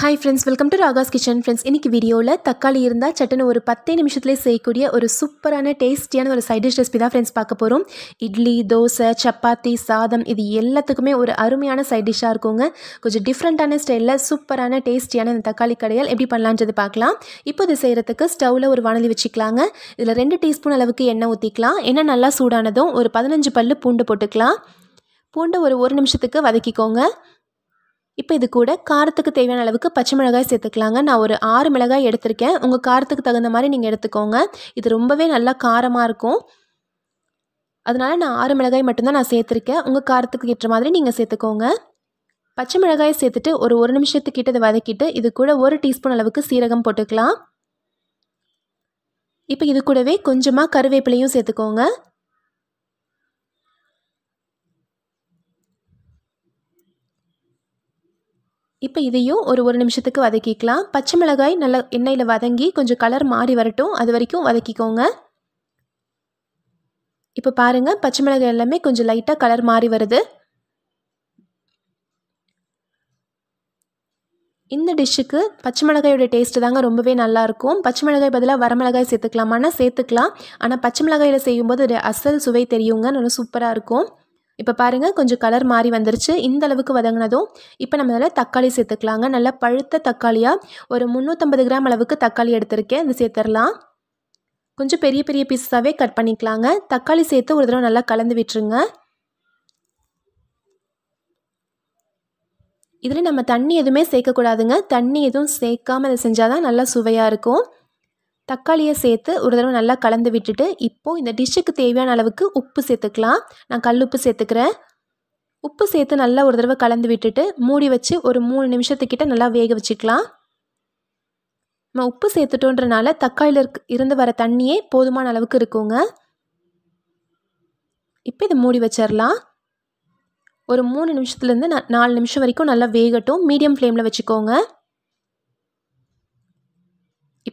Hi friends welcome to Raga's kitchen friends இன்னைக்கு வீடியோவில் தக்காளி இருந்தால் சட்டுன்னு ஒரு பத்தே நிமிஷத்துலேயே செய்யக்கூடிய ஒரு சூப்பரான டேஸ்டியான ஒரு சைட் டிஷ் ரெசிபி தான் ஃப்ரெண்ட்ஸ் பார்க்க போகிறோம் இட்லி தோசை சப்பாத்தி சாதம் இது எல்லாத்துக்குமே ஒரு அருமையான சைட் டிஷ்ஷாக இருக்குங்க. கொஞ்சம் டிஃப்ரெண்ட்டான ஸ்டைலில் சூப்பரான டேஸ்டியான இந்த தக்காளி கடையால் எப்படி பண்ணலான்றது பார்க்கலாம். இப்போ இது செய்கிறதுக்கு ஸ்டவ்வில் ஒரு வானலி வச்சுக்கலாங்க. இதில் ரெண்டு டீஸ்பூன் அளவுக்கு எண்ணெய் ஊற்றிக்கலாம் எண்ணெய் நல்லா சூடானதும் ஒரு பதினஞ்சு பல்லு பூண்டு போட்டுக்கலாம். பூண்டை ஒரு ஒரு நிமிஷத்துக்கு வதக்கிக்கோங்க. இப்போ இது கூட காரத்துக்கு தேவையான அளவுக்கு பச்சை மிளகாய் சேர்த்துக்கலாங்க. நான் ஒரு ஆறு மிளகாய் எடுத்திருக்கேன். உங்கள் காரத்துக்கு தகுந்த மாதிரி நீங்கள் எடுத்துக்கோங்க. இது ரொம்பவே நல்லா காரமாக இருக்கும். அதனால் நான் ஆறு மிளகாய் மட்டும்தான் நான் சேர்த்துருக்கேன். உங்கள் காரத்துக்கு ஏற்ற மாதிரி நீங்கள் சேர்த்துக்கோங்க. பச்சை மிளகாயை சேர்த்துட்டு ஒரு ஒரு நிமிஷத்துக்கிட்ட இதை வதக்கிட்டு இது கூட ஒரு டீஸ்பூன் அளவுக்கு சீரகம் போட்டுக்கலாம். இப்போ இது கூடவே கொஞ்சமாக கருவேப்பிலையும் சேர்த்துக்கோங்க. இப்போ இதையும் ஒரு ஒரு நிமிஷத்துக்கு வதக்கிக்கலாம். பச்சை மிளகாய் நல்லா எண்ணெயில் வதங்கி கொஞ்சம் கலர் மாறி வரட்டும். அது வரைக்கும் வதக்கிக்கோங்க. இப்போ பாருங்கள் பச்சை மிளகாய் எல்லாமே கொஞ்சம் லைட்டாக கலர் மாறி வருது. இந்த டிஷ்ஷுக்கு பச்சை மிளகாயோட டேஸ்ட்டு தாங்க ரொம்பவே நல்லாயிருக்கும் பச்சை மிளகாய் பதிலாக வரமிளகாய் சேர்த்துக்கலாமான்னா சேர்த்துக்கலாம். ஆனால் பச்சை மிளகாயில் செய்யும்போது அசல் சுவை தெரியுங்க. நல்லா சூப்பராக இருக்கும். இப்போ பாருங்கள் கொஞ்சம் கலர் மாறி வந்துருச்சு. இந்த அளவுக்கு வதங்கினதும் இப்போ நம்ம இதில் தக்காளி சேர்த்துக்கலாங்க. நல்லா பழுத்த தக்காளியாக ஒரு முந்நூற்றம்பது கிராம் அளவுக்கு தக்காளி எடுத்திருக்கேன். இது சேர்த்துடலாம் கொஞ்சம் பெரிய பெரிய பீஸஸாகவே கட் பண்ணிக்கலாங்க. தக்காளி சேர்த்து ஒரு தடவை நல்லா கலந்து விட்டுருங்க. இதில் நம்ம தண்ணி எதுவுமே சேர்க்கக்கூடாதுங்க. தண்ணி எதுவும் சேர்க்காமல் அதை செஞ்சால் தான் நல்லா சுவையாக இருக்கும். தக்காளியை சேர்த்து ஒரு தடவை நல்லா கலந்து விட்டுட்டு இப்போது இந்த டிஷ்ஷுக்கு தேவையான அளவுக்கு உப்பு சேர்த்துக்கலாம். நான் கல் உப்பு சேர்த்துக்கிறேன். உப்பு சேர்த்து நல்லா ஒரு தடவை கலந்து விட்டுட்டு மூடி வச்சு ஒரு மூணு நிமிஷத்துக்கிட்ட நல்லா வேக வச்சுக்கலாம். நம்ம உப்பு சேர்த்துட்டோன்றனால தக்காளியில் இருக் இருந்து வர தண்ணியே போதுமான அளவுக்கு இருக்குங்க. இப்போ இதை மூடி வச்சிடலாம் ஒரு மூணு நிமிஷத்துலேருந்து நான் நாலு நிமிஷம் வரைக்கும் நல்லா வேகட்டும். மீடியம் ஃப்ளேமில் வச்சுக்கோங்க.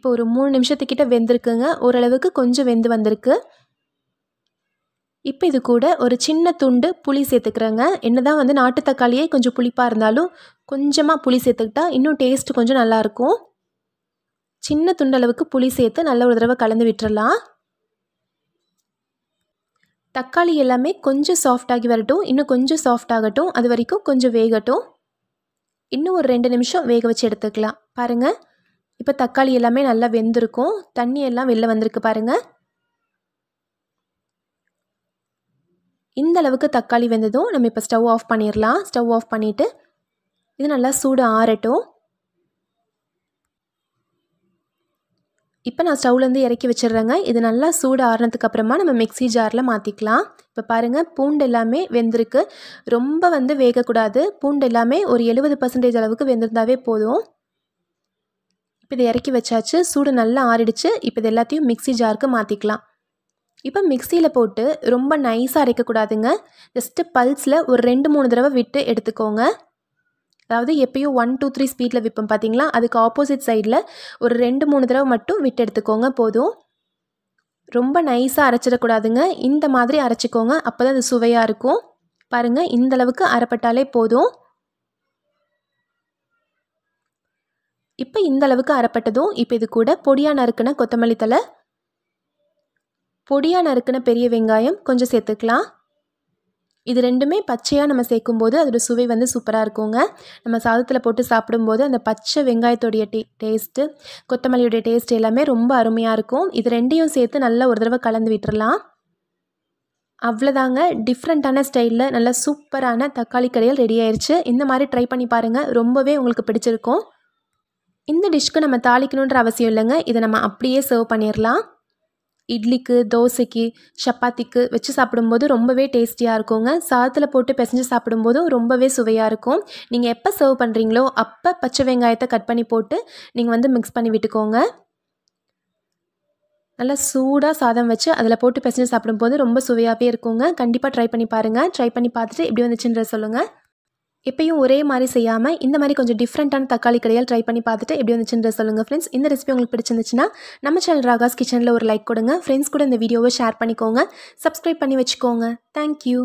இப்போ ஒரு மூணு நிமிஷத்துக்கிட்ட வெந்திருக்குங்க. ஓரளவுக்கு கொஞ்சம் வெந்து வந்திருக்கு. இப்போ இது கூட ஒரு சின்ன துண்டு புளி சேர்த்துக்கிறேங்க. என்ன தான் வந்து நாட்டு தக்காளியே கொஞ்சம் புளிப்பாக இருந்தாலும் கொஞ்சமாக புளி சேர்த்துக்கிட்டா இன்னும் டேஸ்ட் கொஞ்சம் நல்லாயிருக்கும். சின்ன துண்டு அளவுக்கு புளி சேர்த்து நல்ல ஒரு தடவை கலந்து விட்டுறலாம். தக்காளி எல்லாமே கொஞ்சம் சாஃப்டாகி வரட்டும். இன்னும் கொஞ்சம் சாஃப்ட் ஆகட்டும். அது வரைக்கும் கொஞ்சம் வேகட்டும். இன்னும் ஒரு ரெண்டு நிமிஷம் வேக வச்சு எடுத்துக்கலாம். பாருங்கள் இப்போ தக்காளி எல்லாமே நல்லா வெந்திருக்கும். தண்ணி எல்லாம் வெளில வந்திருக்கு பாருங்கள் இந்த அளவுக்கு தக்காளி வெந்ததும் நம்ம இப்போ ஸ்டவ் ஆஃப் பண்ணிடலாம் ஸ்டவ் ஆஃப் பண்ணிவிட்டு இது நல்லா சூடு ஆறட்டும். இப்போ நான் ஸ்டவ்லேருந்து இறக்கி வச்சிடுறேங்க. இது நல்லா சூடு ஆறினதுக்கு அப்புறமா நம்ம மிக்சி ஜாரில் மாற்றிக்கலாம் இப்போ பாருங்கள் பூண்டு எல்லாமே வெந்திருக்கு. ரொம்ப வந்து வேகக்கூடாது. பூண்டு எல்லாமே ஒரு எழுபது பர்சன்டேஜ் அளவுக்கு வெந்திருந்தாவே போதும். இப்போ இதை இறக்கி வச்சாச்சு சூடு நல்லா ஆறிடுச்சு இப்போ இது எல்லாத்தையும் மிக்சி ஜாருக்கு மாற்றிக்கலாம் இப்போ மிக்சியில் போட்டு ரொம்ப நைஸாக அரைக்கக்கூடாதுங்க. ஜஸ்ட்டு பல்ஸில் ஒரு ரெண்டு மூணு தடவை விட்டு எடுத்துக்கோங்க. அதாவது எப்பயும் ஒன் டூ த்ரீ ஸ்பீடில் விற்போம் பார்த்தீங்களா அதுக்கு ஆப்போசிட் சைடில் ஒரு ரெண்டு மூணு தடவை மட்டும் விட்டு எடுத்துக்கோங்க போதும். ரொம்ப நைஸாக அரைச்சிடக்கூடாதுங்க. இந்த மாதிரி அரைச்சிக்கோங்க அப்போ தான் அது சுவையாக இருக்கும். பாருங்கள் இந்தளவுக்கு அரைப்பட்டாலே போதும். இப்போ இந்த அளவுக்கு அரைப்பட்டதும் இப்போ இது கூட பொடியாக நறுக்கின கொத்தமல்லி தலை பொடியாக நறுக்கின பெரிய வெங்காயம் கொஞ்சம் சேர்த்துக்கலாம். இது ரெண்டுமே பச்சையாக நம்ம சேர்க்கும்போது அதோட சுவை வந்து சூப்பராக இருக்குங்க. நம்ம சாதத்தில் போட்டு சாப்பிடும்போது அந்த பச்சை வெங்காயத்தோடைய டே டேஸ்ட்டு கொத்தமல்லியோடைய டேஸ்ட் எல்லாமே ரொம்ப அருமையாக இருக்கும். இது ரெண்டையும் சேர்த்து நல்லா ஒரு தடவை கலந்து விட்டுறலாம். அவ்வளோதாங்க டிஃப்ரெண்ட்டான ஸ்டைலில் நல்ல சூப்பரான தக்காளி கடையில் ரெடி ஆயிடுச்சு இந்த மாதிரி ட்ரை பண்ணி பாருங்கள் ரொம்பவே உங்களுக்கு பிடிச்சிருக்கும். இந்த டிஷ்க்கு நம்ம தாளிக்கணுன்ற அவசியம் இல்லைங்க. இதை நம்ம அப்படியே சர்வ் பண்ணிடலாம் இட்லிக்கு தோசைக்கு சப்பாத்திக்கு வச்சு சாப்பிடும்போது ரொம்பவே டேஸ்டியாக இருக்குங்க. சாதத்தில் போட்டு பிசைஞ்சு சாப்பிடும்போதும் ரொம்பவே சுவையாக இருக்கும். நீங்கள் எப்போ சர்வ் பண்ணுறீங்களோ அப்போ பச்சை வெங்காயத்தை கட் பண்ணி போட்டு நீங்கள் வந்து மிக்ஸ் பண்ணி விட்டுக்கோங்க. நல்லா சூடாக சாதம் வச்சு அதில் போட்டு பிசைஞ்சு சாப்பிடும்போது ரொம்ப சுவையாகவே இருக்குங்க. கண்டிப்பாக ட்ரை பண்ணி பாருங்கள் ட்ரை பண்ணி பார்த்துட்டு எப்படி வந்துச்சுன்ற சொல்லுங்கள் எப்பயும் ஒரே மாதிரி செய்யாமல் இந்த மாதிரி கொஞ்சம் டிஃப்ரெண்ட்டான தக்காளி கடையால் ட்ரை பண்ணி பார்த்துட்டு எப்படி வந்துச்சுன்ற சொல்லுங்கள் ஃப்ரெண்ட்ஸ் இந்த ரெசிபி உங்களுக்கு பிடிச்சிருந்துச்சுன்னா நம்ம சேனல் ராகாஸ் கிச்சனில் ஒரு லைக் கொடுங்க. ஃப்ரெண்ட்ஸ் கூட இந்த வீடியோவை ஷேர் பண்ணிக்கோங்க. சப்ஸ்கிரைப் பண்ணி வச்சுக்கோங்க. தேங்க்யூ